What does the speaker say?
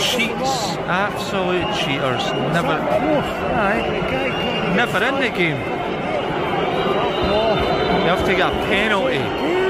Cheats, absolute cheaters. Never, aye, never in the game. You have to get a penalty.